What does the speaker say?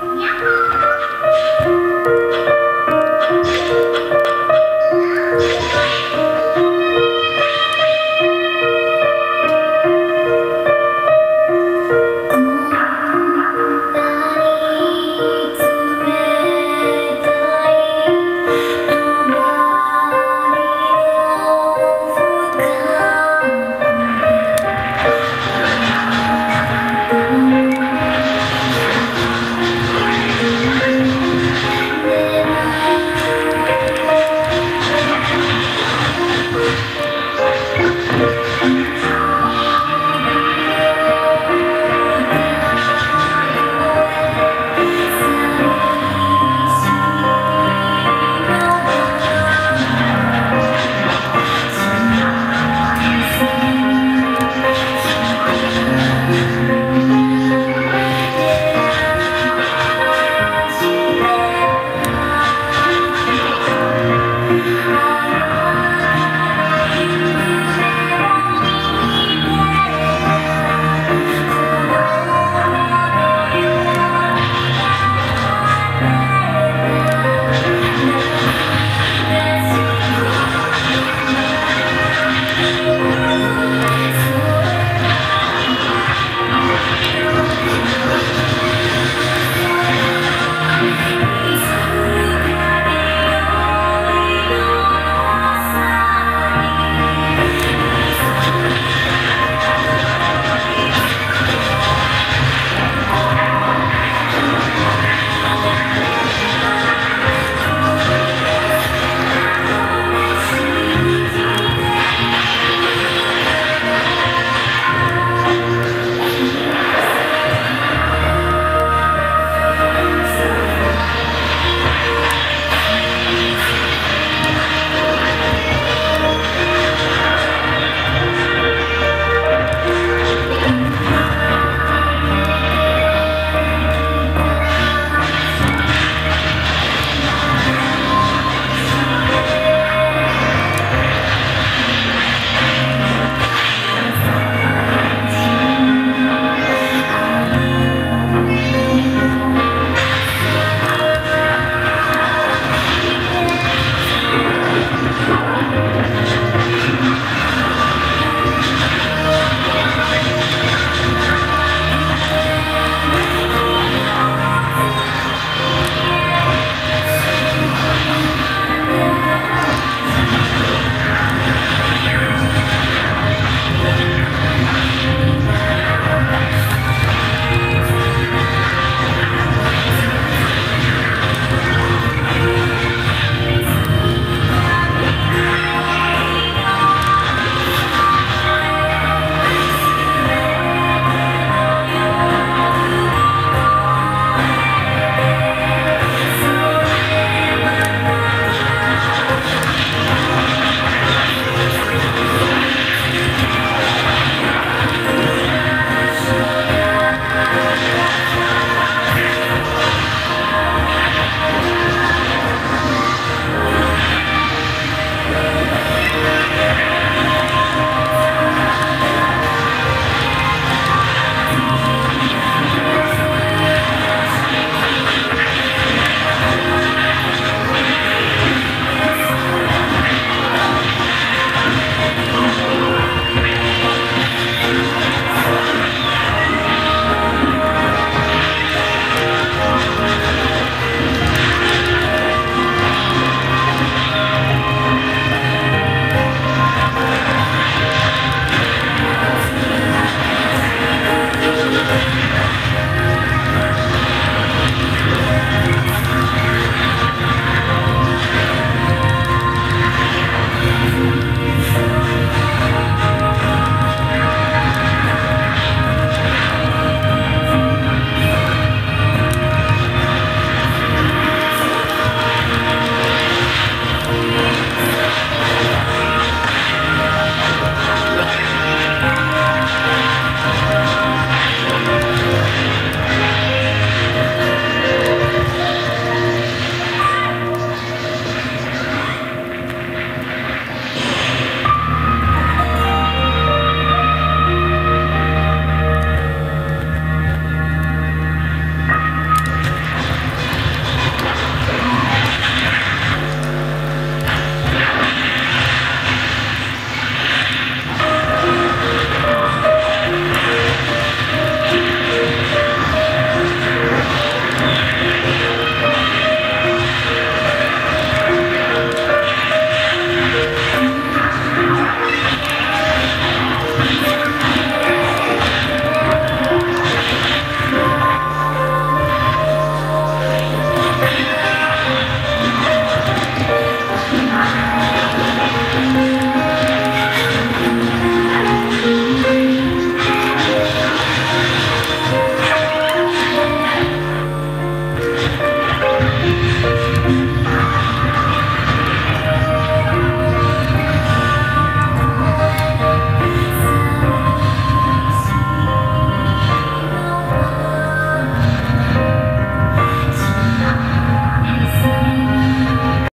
你。